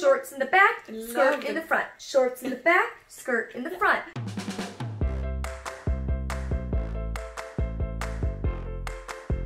Shorts in the back, skirt in the front. Shorts in the back, skirt in the front.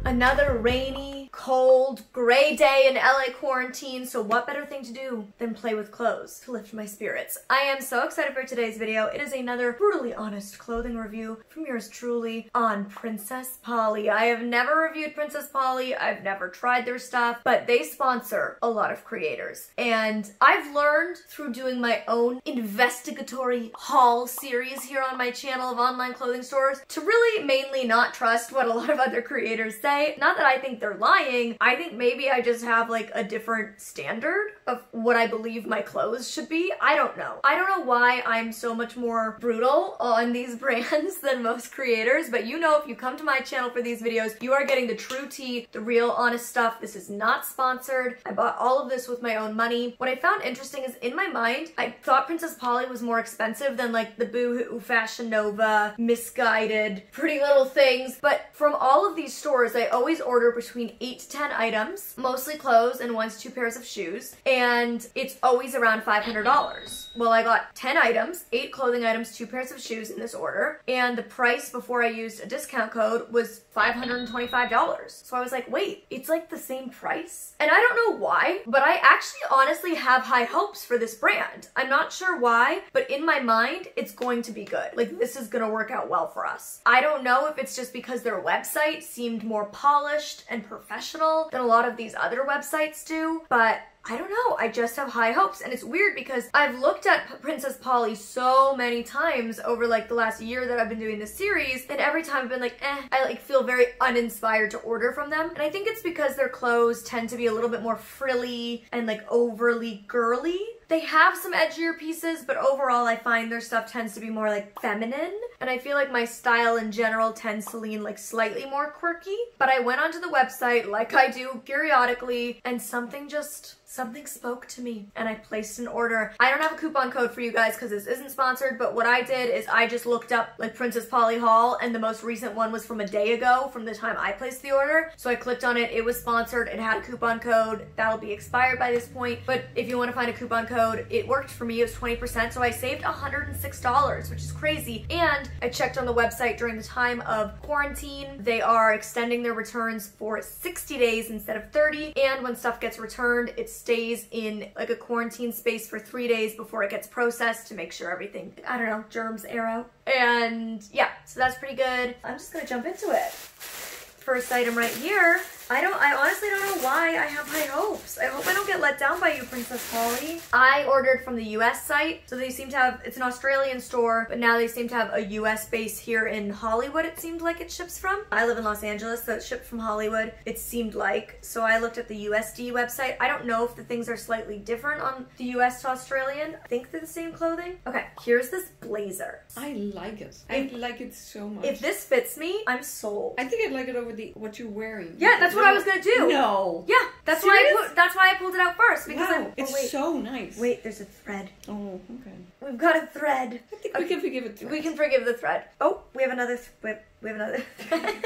Another rainy, cold, gray day in LA quarantine, so what better thing to do than play with clothes to lift my spirits? I am so excited for today's video. It is another brutally honest clothing review from yours truly on Princess Polly. I have never reviewed Princess Polly, I've never tried their stuff, but they sponsor a lot of creators. And I've learned through doing my own investigatory haul series here on my channel of online clothing stores to really mainly not trust what a lot of other creators say. Not that I think they're lying, I think maybe I just have like a different standard of what I believe my clothes should be. I don't know. I don't know why I'm so much more brutal on these brands than most creators, but you know if you come to my channel for these videos, you are getting the true tea, the real honest stuff. This is not sponsored. I bought all of this with my own money. What I found interesting is in my mind, I thought Princess Polly was more expensive than like the Boohoo, Fashion Nova, Missguided, Pretty Little Things, but from all of these stores, I always order between 8 to 10 items, mostly clothes and one to two pairs of shoes, and it's always around $500. Well, I got 10 items, 8 clothing items, 2 pairs of shoes in this order, and the price before I used a discount code was $525. So I was like, wait, it's like the same price? And I don't know why, but I actually honestly have high hopes for this brand. I'm not sure why, but in my mind, it's going to be good. Like, this is gonna work out well for us. I don't know if it's just because their website seemed more polished and professional than a lot of these other websites do, but I don't know. I just have high hopes. And it's weird because I've looked at P- Princess Polly so many times over like the last year that I've been doing this series. And every time I've been like, eh, I like feel very uninspired to order from them. And I think it's because their clothes tend to be a little bit more frilly and like overly girly. They have some edgier pieces, but overall I find their stuff tends to be more like feminine. And I feel like my style in general tends to lean like slightly more quirky. But I went onto the website like I do periodically and something just something spoke to me and I placed an order. I don't have a coupon code for you guys because this isn't sponsored, but what I did is I just looked up like Princess Polly haul and the most recent one was from a day ago from the time I placed the order. So I clicked on it, it was sponsored, it had a coupon code. That'll be expired by this point, but if you want to find a coupon code, it worked for me. It was 20%, so I saved $106, which is crazy. And I checked on the website during the time of quarantine. They are extending their returns for 60 days instead of 30, and when stuff gets returned, it stays in like a quarantine space for three days before it gets processed to make sure everything, I don't know, germs air out. And yeah, so that's pretty good. I'm just gonna jump into it. First item right here. I don't, I honestly don't know why I have high hopes. I hope I don't get let down by you, Princess Polly. I ordered from the US site, so they seem to have, it's an Australian store, but now they seem to have a US base here in Hollywood, it seemed like it ships from. I live in Los Angeles, so it's shipped from Hollywood, it seemed like. So I looked at the USD website. I don't know if the things are slightly different on the US to Australian. I think they're the same clothing. Okay, here's this blazer. I like it. If- I like it so much. If this fits me, I'm sold. I think I'd like it over the what you're wearing. Yeah, that's what I was gonna do. No. Yeah, that's why I Serious? put, that's why I pulled it out first because wow, I, oh, it's wait, so nice. wait, there's a thread. Oh, okay. We've got a thread. I think we can forgive it. We can forgive the thread. Oh, we have another. Th- we, have, we have another thread.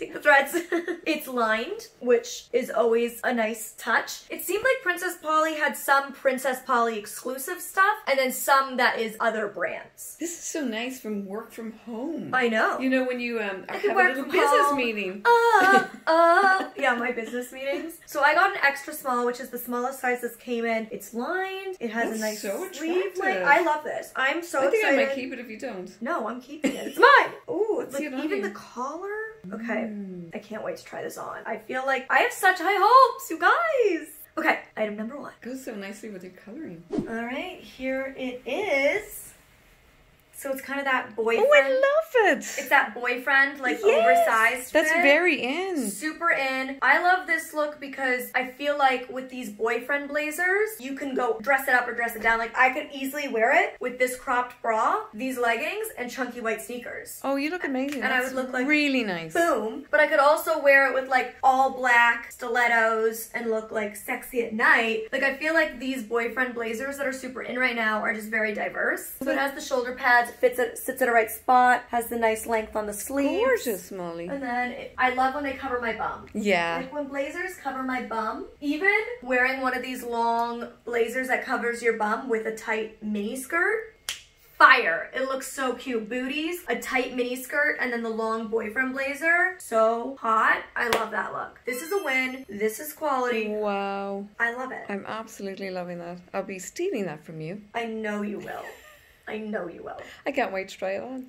Take the threads. it's lined, which is always a nice touch. It seemed like Princess Polly had some Princess Polly exclusive stuff, and then some that is other brands. This is so nice from work from home. I know. You know when you um I have a little business home. meeting. uh, uh, yeah, my business meetings. So I got an extra small, which is the smallest size this came in. It's lined. It has That's a nice so sleeve. Like. I love this. I'm so I think excited. I might keep it if you don't. No, I'm keeping it. It's mine. Oh, it's like even the collar. Okay, Mm. I can't wait to try this on. I feel like I have such high hopes, you guys. Okay, item number one. Goes so nicely with your coloring. All right, here it is. So it's kind of that boyfriend. Oh, I love it. It's that boyfriend, like Yes, oversized. That's fit. very in. super in. I love this look because I feel like with these boyfriend blazers, you can go dress it up or dress it down. Like I could easily wear it with this cropped bra, these leggings, and chunky white sneakers. Oh, you look amazing. And I would look like- really nice. Boom. But I could also wear it with like all black stilettos and look like sexy at night. Like I feel like these boyfriend blazers that are super in right now are just very diverse. So it has the shoulder pads, Fits it sits at a right spot. Has the nice length on the sleeves. Gorgeous, Molly. And then it, I love when they cover my bum. Yeah. Like when blazers cover my bum, even wearing one of these long blazers that covers your bum with a tight mini skirt, fire. It looks so cute. Booties, a tight mini skirt, and then the long boyfriend blazer. So hot. I love that look. This is a win. This is quality. Wow. I love it. I'm absolutely loving that. I'll be stealing that from you. I know you will. I know you will. I can't wait to try it on.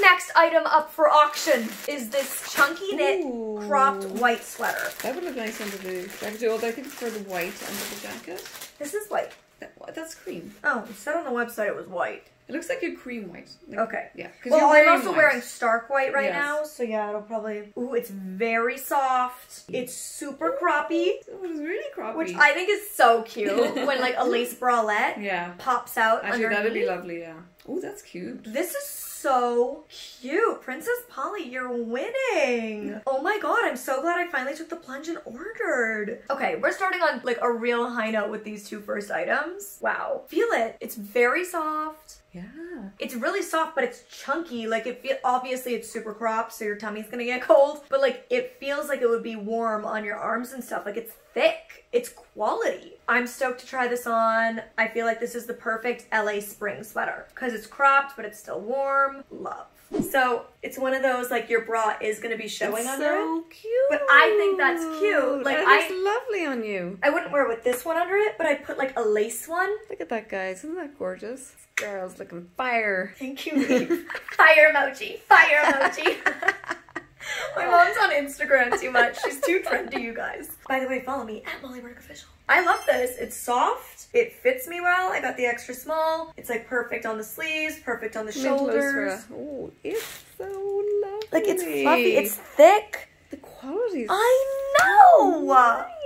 Next item up for auction is this chunky knit Ooh. cropped white sweater. That would look nice under the jacket. Although I think it's for the white under the jacket. This is white. That, that's cream. Oh, it said on the website it was white. It looks like a cream white. Like- Okay. Yeah. Well, I'm also white. wearing stark white right Yes. now, so yeah, it'll probably. Ooh, it's very soft. It's super croppy, Oh, it's really croppy. which I think is so cute when like a lace bralette Yeah. pops out Actually, that'd be lovely. Yeah. Oh, that's cute. This is so cute. Princess Polly, you're winning. Oh my god, I'm so glad I finally took the plunge and ordered. Okay, we're starting on like a real high note with these two first items. Wow. Feel it. It's very soft. Yeah. It's really soft, but it's chunky. Like it feel obviously it's super cropped, so your tummy's gonna get cold. But like it feels like it would be warm on your arms and stuff. Like it's thick. It's quality. I'm stoked to try this on. I feel like this is the perfect LA spring sweater because it's cropped, but it's still warm. Love. So it's one of those like your bra is gonna be showing It's under it. so cute. But I think that's cute. Like, it I- lovely on you. I wouldn't wear it with this one under it, but I put like a lace one. Look at that, guys. Isn't that gorgeous? This girl's looking fire. Thank you, Fire emoji. Fire emoji. My mom's on Instagram too much. She's too trendy, you guys. By the way, follow me at Molly Burke Official. I love this. It's soft. It fits me well. I got the extra small. It's like perfect on the sleeves, perfect on the Come in closer. shoulders. Oh, it's so lovely. Like it's fluffy. It's thick. Quality. I know.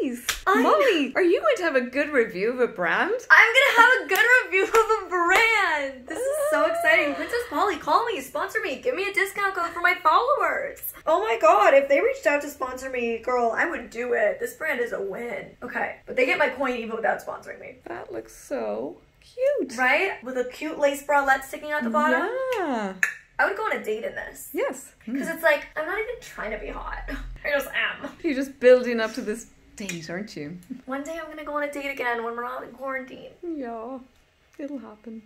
Nice. I- Molly, are you going to have a good review of a brand? I'm gonna have a good review of a brand. This is so ah. exciting. Princess Polly, call me, sponsor me, give me a discount code for my followers. Oh my god, if they reached out to sponsor me, girl, I would do it. This brand is a win. Okay, but they get my coin even without sponsoring me. That looks so cute. Right? With a cute lace bralette sticking out the bottom. Yeah. I would go on a date in this. Yes. Hmm. Because it's like, I'm not even trying to be hot. I just am. You're just building up to this date, aren't you? One day I'm gonna go on a date again when we're not in quarantine. Yeah. It'll happen.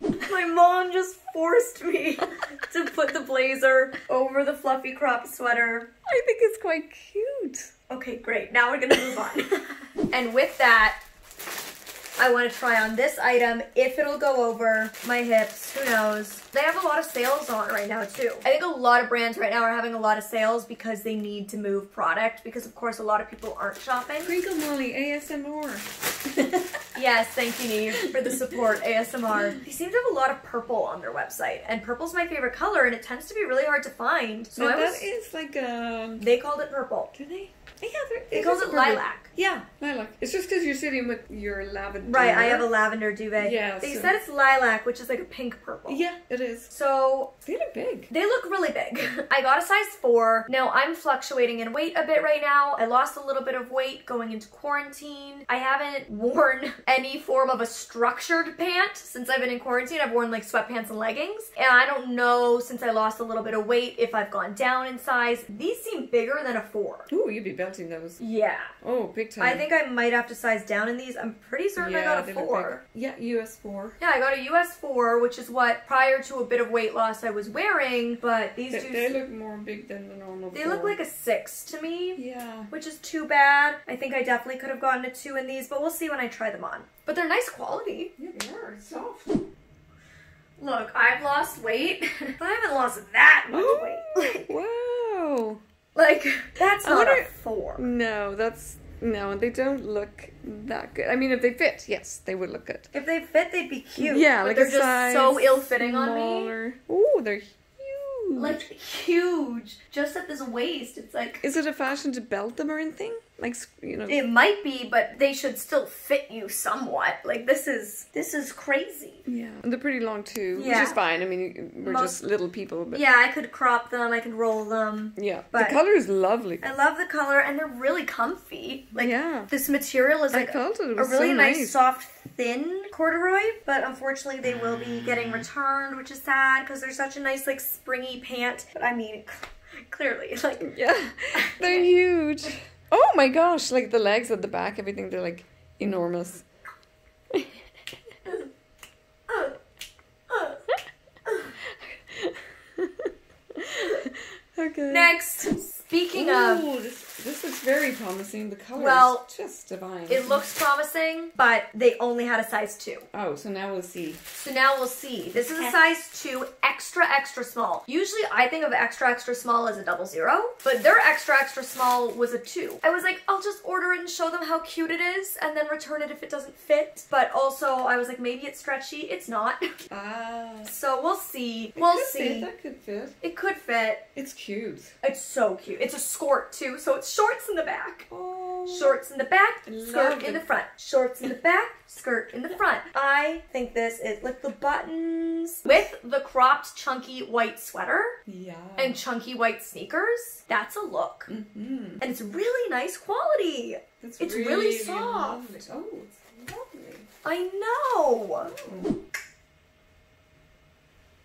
My mom just forced me to put the blazer over the fluffy crop sweater. I think it's quite cute. Okay, great. Now we're gonna move on. and with that, I want to try on this item if it'll go over my hips. Who knows? They have a lot of sales on right now too. I think a lot of brands right now are having a lot of sales because they need to move product because of course a lot of people aren't shopping. Crinkle Molly ASMR. Yes, thank you, Neve, for the support, ASMR. They seem to have a lot of purple on their website, and purple's my favorite color, and it tends to be really hard to find. So was. that is like um. They called it purple. Do they? Yeah, there- They called it purple. lilac. Yeah, lilac. It's just because you're sitting with your lavender. Right, I have a lavender duvet. Yeah, They so- said it's lilac, which is like a pink purple. Yeah, it is. So They look big. They look really big. I got a size 4. Now I'm fluctuating in weight a bit right now. I lost a little bit of weight going into quarantine. I haven't worn any form of a structured pant since I've been in quarantine. I've worn like sweatpants and leggings. And I don't know since I lost a little bit of weight if I've gone down in size. These seem bigger than a 4. Ooh, you'd be belting those. Yeah. Oh, big time. I think I might have to size down in these. I'm pretty certain I got a 4. Yeah, US four. Yeah, I got a US 4, which is what prior to a bit of weight loss I was wearing, but these They, do they look more big than the normal. They look like a six to me, Yeah. which is too bad. I think I definitely could have gotten a two in these, but we'll see when I try them on. But they're nice quality. Yeah, they are. It's soft. Look, I've lost weight, but I haven't lost that much weight. wow. Like, that's not wonder- a four. No, that's no. They don't look that good. I mean, if they fit, yes, they would look good. If they fit, they'd be cute. Yeah, but like they're just so ill-fitting on me. Ooh, they're huge. Like huge, just at this waist. It's like is it a fashion to belt them or anything? Like you know. It might be, but they should still fit you somewhat. Like this is this is crazy. yeah, and they're pretty long too, Yeah. which is fine. I mean, we're Most- just little people, but Yeah, I could crop them, I could roll them. yeah. The color is lovely. I love the color and they're really comfy. Like Yeah. this material is like. It a really so nice, nice. soft, thin corduroy, but unfortunately they will be getting returned, which is sad because they're such a nice like springy pant. But I mean, clearly, like Yeah, they're huge. Oh my gosh! Like the legs at the back, everything. They're like enormous. Okay. next. Speaking of, Ooh, this, this looks very promising. The color Well, is just divine. it looks promising, but they only had a size two. Oh, so now we'll see. So now we'll see. This is a size 2, extra, extra small. Usually I think of extra, extra small as a double zero, but their extra, extra small was a 2. I was like, I'll just order it and show them how cute it is and then return it if it doesn't fit. But also I was like, maybe it's stretchy. It's not. Ah. so we'll see. We'll see. That could fit. It could fit. It's cute. It's so cute. It's a skirt too, so it's shorts in the back. Oh. Shorts in the back, skirt in the front. Shorts in the back, skirt in the front. I think this is like the buttons with the cropped chunky white sweater Yeah. and chunky white sneakers. That's a look. Mm-hmm. And it's really nice quality. That's It's really soft. lovely. Oh, it's lovely. I know.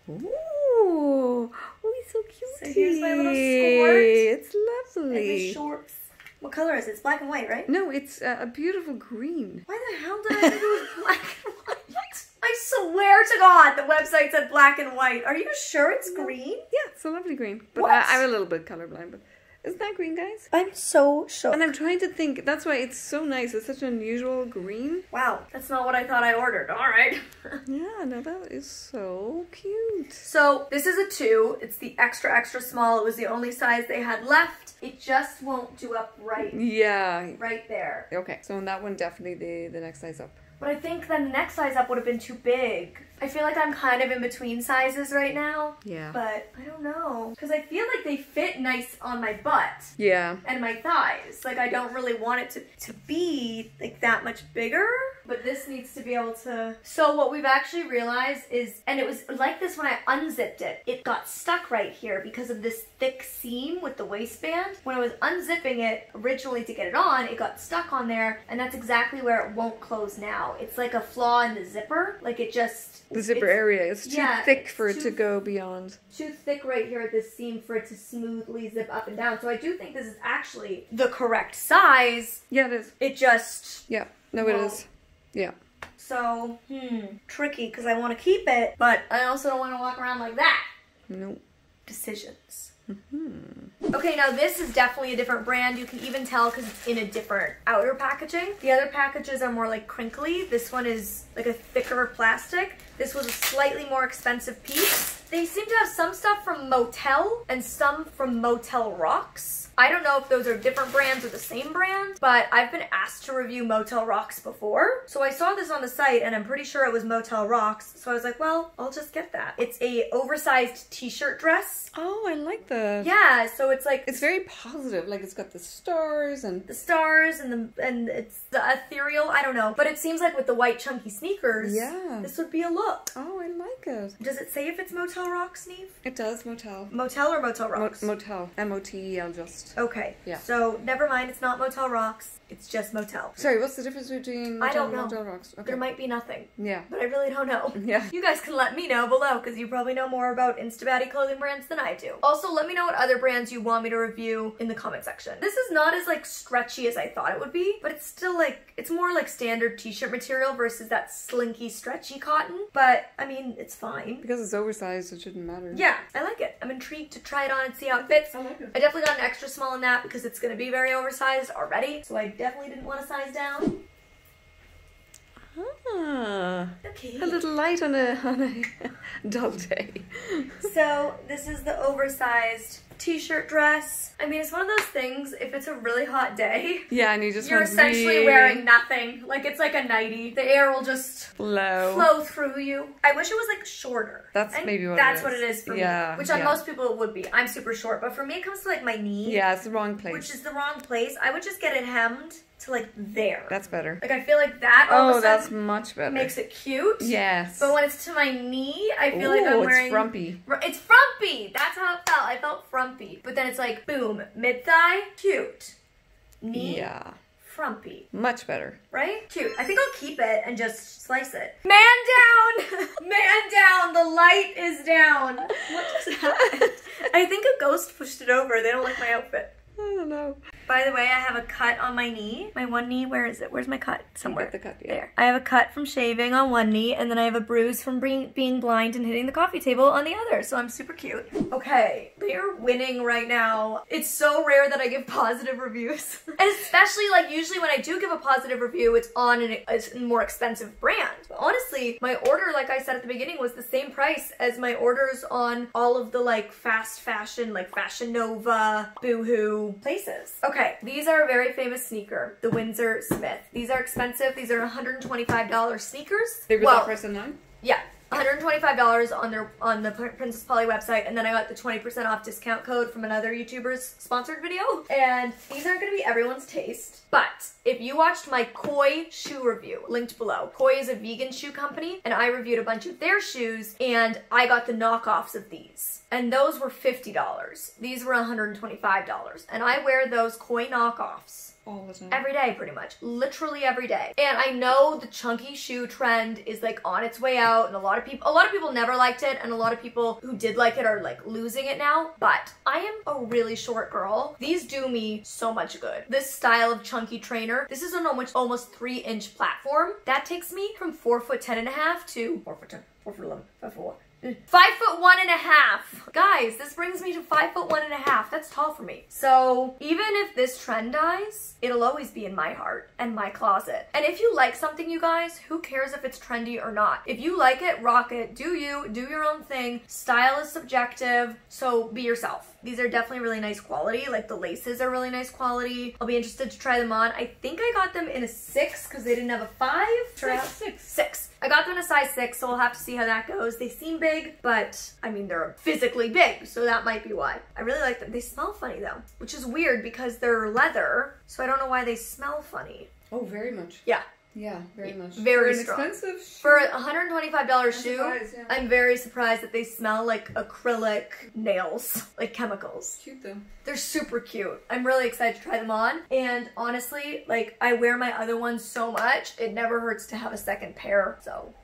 Ooh, oh, he's so cute. So here's my little skirt. It's lovely. shorts. What color is it? It's black and white, right? No, it's uh, a beautiful green. Why the hell did I think it was black and white? I swear to God, the website said black and white. Are you sure it's green? Yeah, it's a lovely green. But? I, I'm a little bit colorblind. But isn't that green, guys? I'm so shook. And I'm trying to think. That's why it's so nice. It's such an unusual green. Wow, that's not what I thought I ordered. All right. Yeah, no, that is so cute. so this is a two. It's the extra extra small. It was the only size they had left. It just won't do up right, Yeah. right there. Okay, so in that one, definitely the the next size up. But I think the next size up would have been too big. I feel like I'm kind of in between sizes right now. Yeah. But I don't know. Because I feel like they fit nice on my butt Yeah. and my thighs. Like I don't really want it to, to be like that much bigger. But this needs to be able to. So what we've actually realized is, and it was like this when I unzipped it. It got stuck right here because of this thick seam with the waistband. When I was unzipping it originally to get it on, it got stuck on there, and that's exactly where it won't close now. It's like a flaw in the zipper. Like it just The zipper it's area is too yeah, thick it's for it too- to go beyond. too thick right here at this seam for it to smoothly zip up and down. So I do think this is actually the correct size. Yeah, it is. It just Yeah. No, it Whoa. is. Yeah. so hmm tricky because I want to keep it, but I also don't want to walk around like that. No. Decisions. Mm-hmm. Okay, now this is definitely a different brand. You can even tell because it's in a different outer packaging. The other packages are more like crinkly. This one is like a thicker plastic. This was a slightly more expensive piece. They seem to have some stuff from Motel and some from Motel Rocks. I don't know if those are different brands or the same brand, but I've been asked to review Motel Rocks before. So I saw this on the site and I'm pretty sure it was Motel Rocks. So I was like, well, I'll just get that. It's a oversized t-shirt dress. Oh, I like that. Yeah, so it's like It's very positive. Like it's got the stars and the stars and the and it's the ethereal. I don't know, but it seems like with the white chunky sneakers, Yeah. this would be a look. oh, I like it. Does it say if it's Motel Rocks, Neve? It does motel. Motel or Motel Mo- Rocks? motel. M O T E L just. Okay. Yeah. So never mind. It's not Motel Rocks. It's just Motel. Sorry, what's the difference between I don't and know. motel rocks? Okay. There might be nothing, yeah. but I really don't know. Yeah. You guys can let me know below because you probably know more about Instabaddie clothing brands than I do. Also, let me know what other brands you want me to review in the comment section. This is not as like stretchy as I thought it would be, but it's still like it's more like standard t-shirt material versus that slinky stretchy cotton. But I mean, it's fine. Because it's oversized, it shouldn't matter. Yeah, I like it. I'm intrigued to try it on and see how it fits. I like it. I definitely got an extra small in that because it's gonna be very oversized already. So I definitely didn't want to size down. Ah. Okay. A little light on a on a dull day. So this is the oversized t-shirt dress. I mean, it's one of those things, if it's a really hot day, Yeah, and you just you're essentially really wearing nothing. Like, it's like a nighty. The air will just low. flow through you. I wish it was like shorter. That's And maybe what That's is. what it is for Yeah, me. Which on yeah. most people it would be. I'm super short, but for me it comes to like my knee. Yeah, it's the wrong place. Which is the wrong place. I would just get it hemmed to like there. That's better. like I feel like that Oh, that's much better. makes it cute. Yes. But when it's to my knee, I feel Ooh, like I'm wearing. it's frumpy. It's frumpy. That's how it felt. I felt frumpy. But then it's like boom, mid thigh, cute. Knee, Yeah, frumpy. much better. Right? Cute. I think I'll keep it and just slice it. Man down! Man down! The light is down. What just happened? I think a ghost pushed it over. They don't like my outfit. I don't know. By the way, I have a cut on my knee. My one knee, where is it? Where's my cut? Somewhere. the cut, yeah. There. I have a cut from shaving on one knee, and then I have a bruise from being, being blind and hitting the coffee table on the other. So I'm super cute. Okay, they are winning right now. It's so rare that I give positive reviews. and especially, like, usually when I do give a positive review, it's on an, a more expensive brand. But honestly, my order, like I said at the beginning, was the same price as my orders on all of the, like, fast fashion, like Fashion Nova, Boohoo places. Okay, these are a very famous sneaker, the Windsor Smith. These are expensive. These are $125 sneakers. They were well, price online? yeah. $125 on their on the Princess Polly website, and then I got the 20% off discount code from another YouTuber's sponsored video. And these aren't gonna be everyone's taste. But if you watched my Koi shoe review, linked below, Koi is a vegan shoe company, and I reviewed a bunch of their shoes, and I got the knockoffs of these. And those were $50. These were $125. And I wear those Koi knockoffs All the time. every day pretty much. Literally every day. And i know the chunky shoe trend is like on its way out and a lot of people a lot of people never liked it and a lot of people who did like it are like losing it now. But i am a really short girl. These do me so much good. This style of chunky trainer this is an almost almost three inch platform. That takes me from four foot ten and a half to four foot ten four foot eleven five foot one Five foot one and a half. Guys, this brings me to five foot one and a half. That's tall for me. So even if this trend dies, it'll always be in my heart and my closet. And if you like something, you guys, who cares if it's trendy or not? If you like it, rock it. Do you, do your own thing. Style is subjective, so be yourself. These are definitely really nice quality. Like the laces are really nice quality. I'll be interested to try them on. I think I got them in a six because they didn't have a five. Out- six. Six. I got them in a size six, so we'll have to see how that goes. They seem big, but I mean, they're physically big, so that might be why. I really like them. They smell funny though, which is weird because they're leather, so I don't know why they smell funny. Oh, very much. Yeah. Yeah, very much. Very For an strong. expensive shoe. For a $125 shoe, surprised, yeah. I'm very surprised that they smell like acrylic nails, like chemicals. Cute though. They're super cute. I'm really excited to try them on. And honestly, like I wear my other ones so much, it never hurts to have a second pair. So,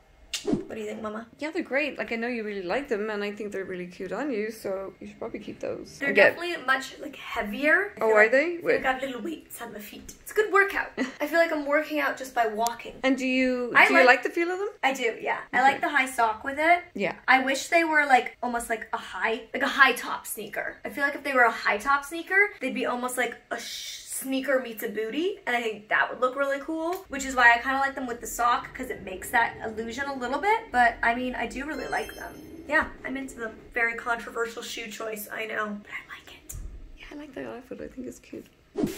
what do you think, Mama? Yeah, they're great. Like I know you really like them, and I think they're really cute on you. So you should probably keep those. They're definitely much like heavier. Oh, are like- they? I feel Wait. like I have little weights on my feet. It's a good workout. I feel like I'm working out just by walking. And do you I do you like- like the feel of them? I do, yeah. I like the high sock with it. Yeah. I wish they were like almost like a high, like a high top sneaker. I feel like if they were a high top sneaker, they'd be almost like a sh- sneaker meets a booty, and I think that would look really cool. Which is why I kind of like them with the sock because it makes that illusion a little bit. But I mean, I do really like them. Yeah, I'm into them. Very controversial shoe choice, I know, but I like it. Yeah, I like that outfit. I think it's cute.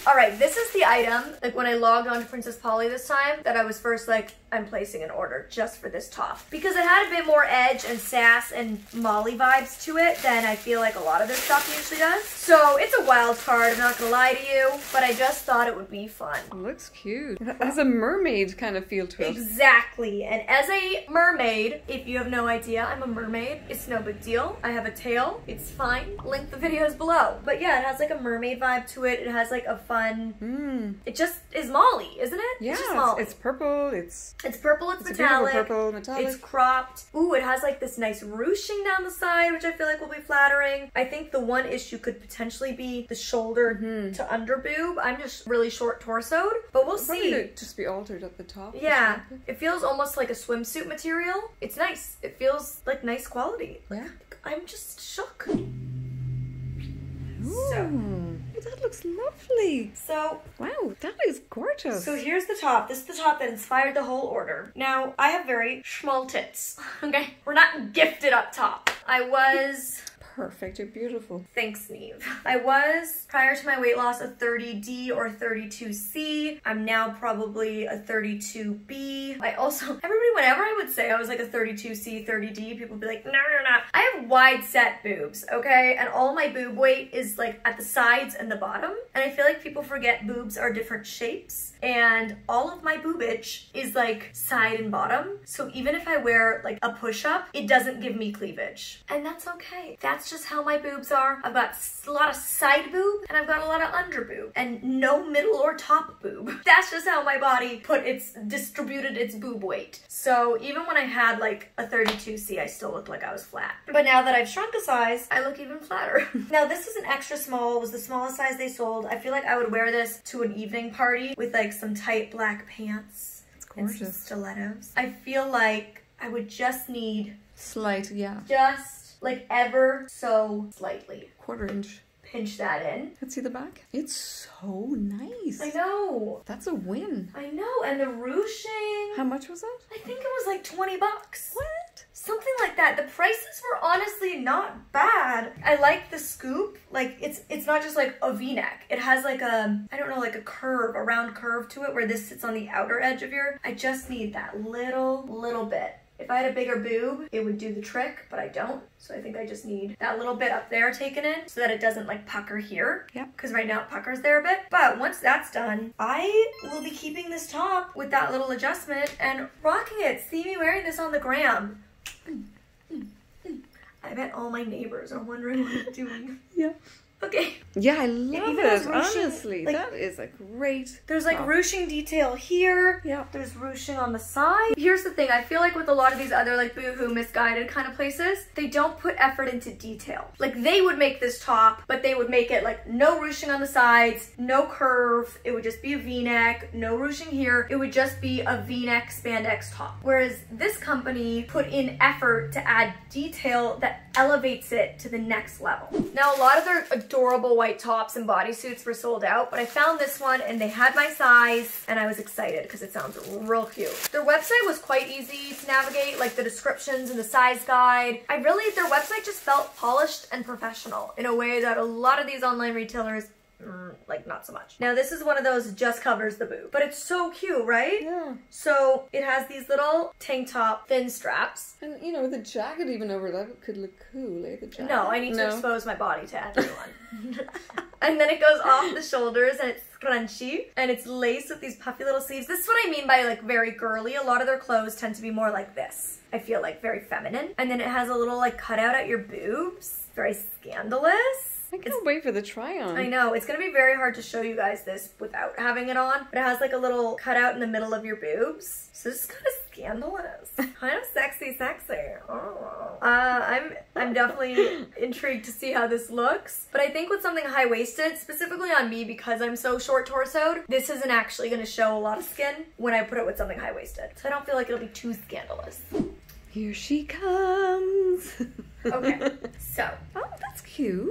All right, this is the item, like when I logged on to Princess Polly this time, that I was first like, I'm placing an order just for this top. Because it had a bit more edge and sass and Molly vibes to it than I feel like a lot of this stuff usually does. So it's a wild card, I'm not gonna lie to you, but I just thought it would be fun. It looks cute. It has a mermaid kind of feel to it. Exactly. And as a mermaid, if you have no idea, I'm a mermaid. It's no big deal. I have a tail. It's fine. Link the videos below. But yeah, it has like a mermaid vibe to it. It has like a fun. Mm. It just is Molly, isn't it? Yeah, it's it's purple. It's It's purple, it's, it's metallic. purple metallic. It's cropped. Ooh, it has like this nice ruching down the side, which I feel like will be flattering. I think the one issue could potentially be the shoulder Mm-hmm. to under boob. I'm just really short torsoed, but we'll Probably see. could just be altered at the top. Yeah, it feels almost like a swimsuit material. It's nice. It feels like nice quality. Yeah. I'm just shook. Ooh, that looks lovely. So, Wow, that is gorgeous. so here's the top. This is the top that inspired the whole order. Now, I have very small tits. Okay, we're not gifted up top. I was perfect. You're beautiful. Thanks, Neve. I was, prior to my weight loss, a 30D or 32C. I'm now probably a 32B. I also, everybody, whenever I would say I was like a 32C, 30D, people would be like, no, no, no. I have wide set boobs, okay? And all my boob weight is like at the sides and the bottom. And I feel like people forget boobs are different shapes. And all of my boobage is like side and bottom. So even if I wear like a push-up, it doesn't give me cleavage. And that's okay. That's just how my boobs are. I've got a lot of side boob and I've got a lot of under boob and no middle or top boob. That's just how my body put its distributed its boob weight. So even when I had like a 32C, I still looked like I was flat. But now that I've shrunk a size, I look even flatter. now this is an extra small, it was the smallest size they sold. I feel like I would wear this to an evening party with like some tight black pants and some stilettos. I feel like I would just need Slight, yeah. just like ever so slightly Quarter inch. pinch that in. Let's see the back. It's so nice. I know. That's a win. I know. And the ruching. How much was that? I think it was like 20 bucks. What? Something like that. The prices were honestly not bad. I like the scoop. Like it's it's not just like a V-neck. It has like a I don't know like a curve, a round curve to it where this sits on the outer edge of your. I just need that little little bit. If I had a bigger boob, it would do the trick, but I don't. So I think I just need that little bit up there taken in so that it doesn't like pucker here. Yep. Because right now it puckers there a bit. But once that's done, I will be keeping this top with that little adjustment and rocking it. See me wearing this on the gram. I bet all my neighbors are wondering what I'm doing. Yeah. Okay. Yeah, I love even it. ruching, Honestly, like- that is a great. There's like top. ruching detail here. Yeah. There's ruching on the side. Here's the thing, I feel like with a lot of these other like boohoo Missguided kind of places, they don't put effort into detail. Like they would make this top, but they would make it like no ruching on the sides, no curve. It would just be a v-neck, no ruching here. It would just be a v-neck spandex top. Whereas this company put in effort to add detail that elevates it to the next level. Now a lot of their adorable white tops and bodysuits were sold out, but I found this one and they had my size and I was excited because it sounds real cute. Their website was quite easy to navigate, like the descriptions and the size guide. I really, their website just felt polished and professional in a way that a lot of these online retailers mm, like not so much. Now this is one of those just covers the boob, but it's so cute, right? Yeah. So it has these little tank top thin straps. And you know, the jacket even over that could look cool, eh? The jacket. No, I need to No. expose my body to everyone. and then it goes off the shoulders and it's scrunchy and it's laced with these puffy little sleeves. This is what I mean by like very girly. A lot of their clothes tend to be more like this. I feel like very feminine. And then it has a little like cutout at your boobs. Very scandalous. I can't wait for the try on. I know, it's gonna be very hard to show you guys this without having it on, but it has like a little cutout in the middle of your boobs. So it's kind of scandalous. kind of sexy, sexy. Oh. Uh, I'm I'm definitely intrigued to see how this looks. But I think with something high-waisted, specifically on me because I'm so short torsoed, this isn't actually gonna show a lot of skin when I put it with something high-waisted. So I don't feel like it'll be too scandalous. Here she comes. Okay, so oh, that's cute.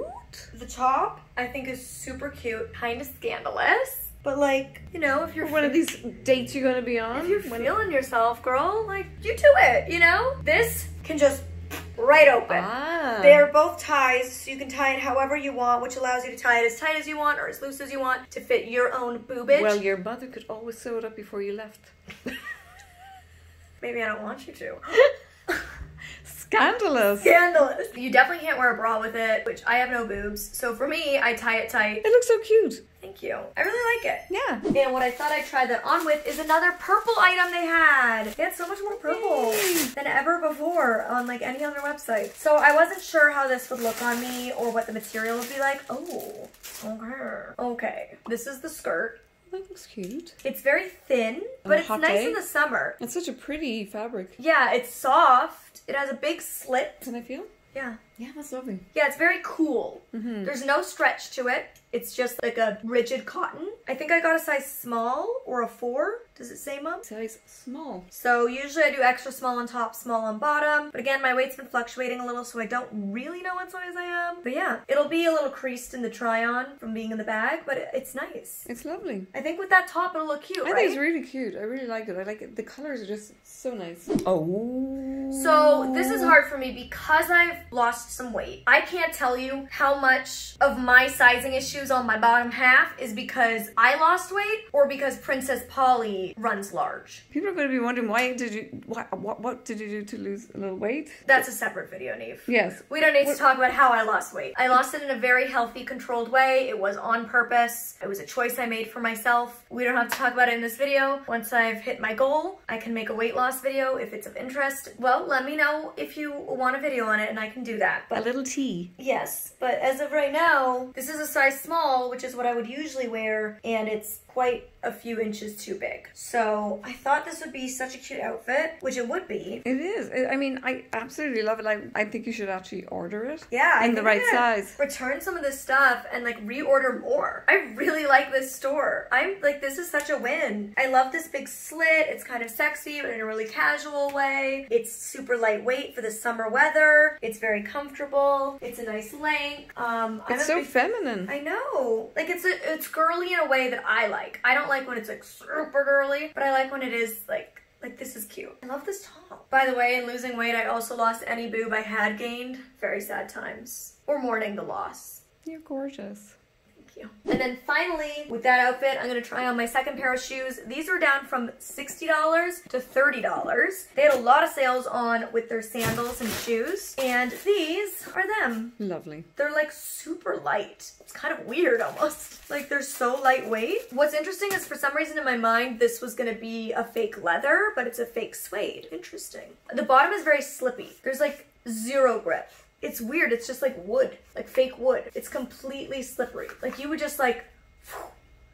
The top, I think, is super cute, kind of scandalous. But like, you know, if you're One of these dates you're gonna be on. if you're feeling yourself, girl, like you do it, you know? This can just right open. Ah. They're both ties, so you can tie it however you want, which allows you to tie it as tight as you want or as loose as you want to fit your own boobage. Well, your mother could always sew it up before you left. Maybe I don't want you to. Scandalous. Scandalous. You definitely can't wear a bra with it, which I have no boobs. So for me, I tie it tight. It looks so cute. Thank you. I really like it. Yeah. And what I thought I'd try that on with is another purple item they had. They had so much more purple Yay. than ever before on like any other website. So I wasn't sure how this would look on me or what the material would be like. Oh, okay. Okay. This is the skirt. That looks cute. It's very thin, but it's nice day? in the summer. It's such a pretty fabric. Yeah, it's soft. It has a big slit. Can I feel? Yeah. Yeah, that's lovely. Yeah, it's very cool. Mm-hmm. There's no stretch to it. It's just like a rigid cotton. I think I got a size small or a four. Does it say, Mom? Size small. So usually I do extra small on top, small on bottom. But again, my weight's been fluctuating a little, so I don't really know what size I am. But yeah, it'll be a little creased in the try-on from being in the bag, but it's nice. It's lovely. I think with that top, it'll look cute, I right? think it's really cute. I really like it. I like it. The colors are just so nice. Oh. So this is hard for me because I've lost lost some weight. I can't tell you how much of my sizing issues on my bottom half is because I lost weight or because Princess Polly runs large. People are going to be wondering why did you what what, what did you do to lose a little weight? That's a separate video, Neve. Yes. We don't need to talk about how I lost weight. I lost it in a very healthy, controlled way. It was on purpose. It was a choice I made for myself. We don't have to talk about it in this video. Once I've hit my goal, I can make a weight loss video if it's of interest. Well, let me know if you want a video on it and I can do that. A little tea. Yes, but as of right now, this is a size small, which is what I would usually wear, and it's quite a few inches too big. So I thought this would be such a cute outfit, which it would be. It is. I mean, I absolutely love it. I, I think you should actually order it. Yeah, In the right size. Return some of this stuff and like reorder more. I really like this store. I'm like, this is such a win. I love this big slit. It's kind of sexy, but in a really casual way. It's super lightweight for the summer weather. It's very comfortable. It's a nice length. Um, I'm It's so big- feminine. I know. Like it's a, it's girly in a way that I like. I don't like when it's like super girly, but I like when it is like like this is cute. I love this top. By the way, in losing weight, I also lost any boob I had gained. Very sad times. Or mourning the loss. You're gorgeous. You. And then finally, with that outfit, I'm gonna try on my second pair of shoes. These were down from $60 to $30. They had a lot of sales on with their sandals and shoes. And these are them. Lovely. They're like super light. It's kind of weird almost. Like they're so lightweight. What's interesting is for some reason in my mind this was gonna be a fake leather, but it's a fake suede. Interesting. The bottom is very slippy. There's like zero grip. It's weird. It's just like wood, like fake wood. It's completely slippery. Like you would just like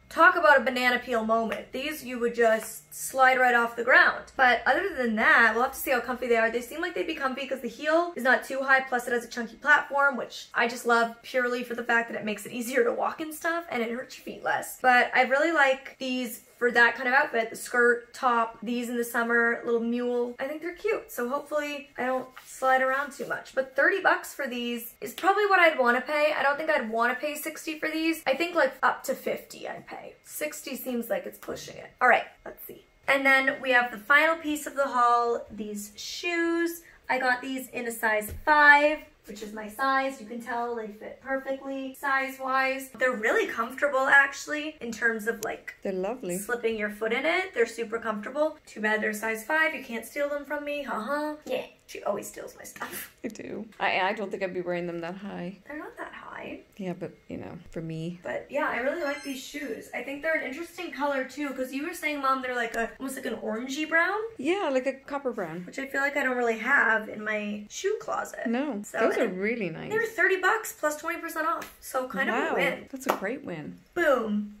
Talk about a banana peel moment. These you would just slide right off the ground. But other than that, we'll have to see how comfy they are. They seem like they'd be comfy because the heel is not too high, plus it has a chunky platform, which I just love purely for the fact that it makes it easier to walk and stuff and it hurts your feet less. But I really like these for that kind of outfit. The skirt, top, these in the summer, little mule. I think they're cute. So hopefully I don't slide around too much. But 30 bucks for these is probably what I'd want to pay. I don't think I'd want to pay 60 for these. I think like up to 50 I'd pay. 60 seems like it's pushing it. All right, let's see. And then we have the final piece of the haul, these shoes. I got these in a size 5 which is my size. You can tell they fit perfectly size-wise. They're really comfortable actually in terms of like They're lovely. slipping your foot in it. They're super comfortable. Too bad they're size 5. You can't steal them from me. Haha. Yeah, she always steals my stuff. I do. I I don't think I'd be wearing them that high. They're not that high. Yeah, but you know, for me. But yeah, I really like these shoes. I think they're an interesting color too because you were saying, Mom, they're like a almost like an orangey brown, Yeah, like a copper brown. which I feel like I don't really have in my shoe closet. No, So, those are really nice. They were 30 bucks plus 20% off. So kind wow, of a win. that's a great win. Boom.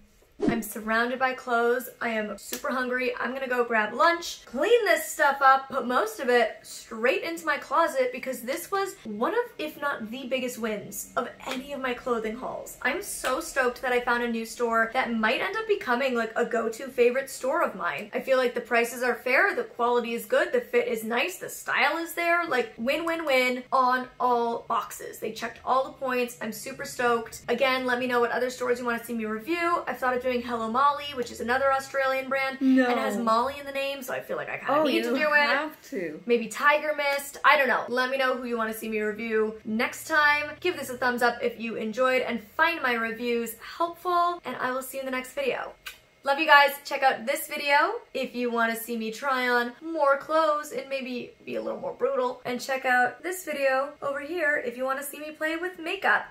I'm surrounded by clothes. I am super hungry. I'm gonna go grab lunch, clean this stuff up, put most of it straight into my closet because this was one of, if not the biggest wins of any of my clothing hauls. I'm so stoked that I found a new store that might end up becoming like a go-to favorite store of mine. I feel like the prices are fair, the quality is good, the fit is nice, the style is there, like win, win, win on all boxes. They checked all the points. I'm super stoked. Again, let me know what other stores you want to see me review. I've thought of doing Hello Molly, which is another Australian brand. No. And it has Molly in the name, so I feel like I kind of Oh, need to do it. Oh, you have to. Maybe Tiger Mist. I don't know. Let me know who you want to see me review next time. Give this a thumbs up if you enjoyed and find my reviews helpful. And I will see you in the next video. Love you guys. Check out this video if you want to see me try on more clothes and maybe be a little more brutal. And check out this video over here if you want to see me play with makeup.